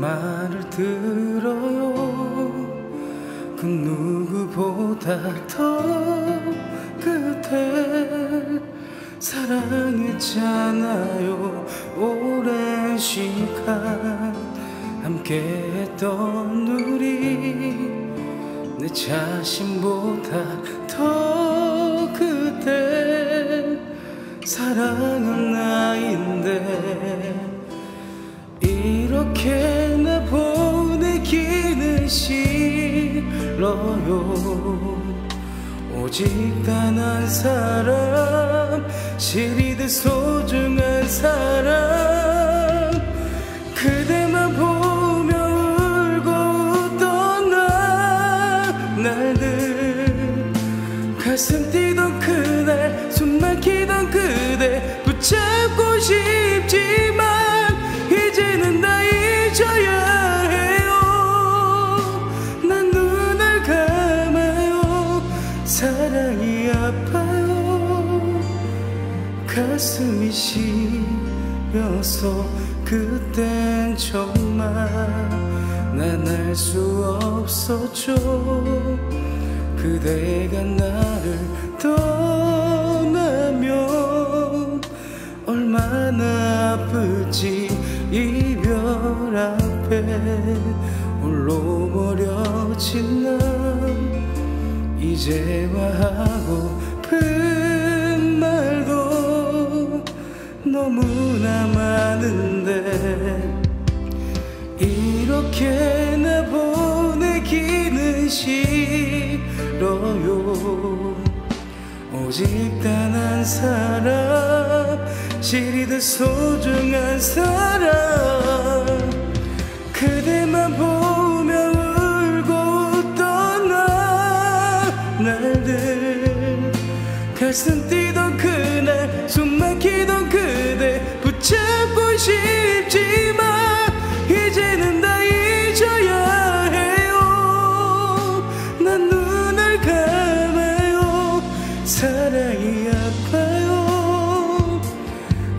말을 들어요. 그 누구보다 더 그대 사랑했잖아요. 오랜 시간 함께했던 우리 내 자신보다 더 그대 사랑은 나인데 이렇게 나 보내기는 싫어요. 오직 단 한 사람 시리듯 소중한 사람. 그대만 보며 울고 웃던 나 날들. 가슴 뛰던 그날 숨 막히던 그대 붙잡고 싶지 가슴이 시려서 그땐 정말 난 알 수 없었죠. 그대가 나를 떠나면 얼마나 아플지 이별 앞에 홀로 버려진 난 이제와 하고픈 너무나 많은데 이렇게 나 보내기는 싫어요. 오직 단 한 사람 시리듯 소중한 사람. 그대만 보며 울고 웃던 나 날들. 가슴 뛰던 그날 숨 막히던 붙잡고 싶지만 이제는 다 잊어야 해요.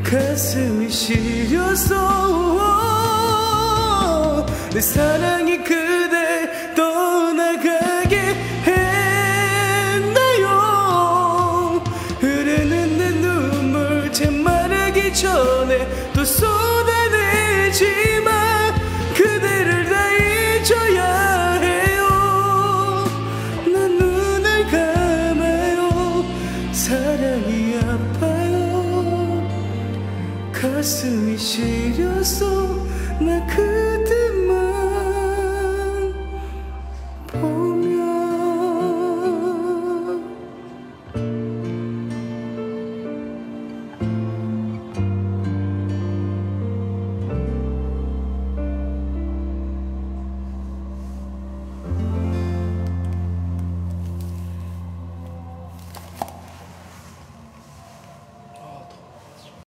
가슴이 시려서 내 사랑이 그 전에 또 쏟아내지만 그대를 다 잊어야 해요. 난 눈을 감아요. 사랑이 아파요. 가슴이 시려서 나 그대만